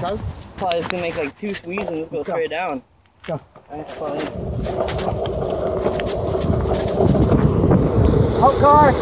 Sounds probably just gonna make like two squeezes and just go, straight down. Go. That's. Out car!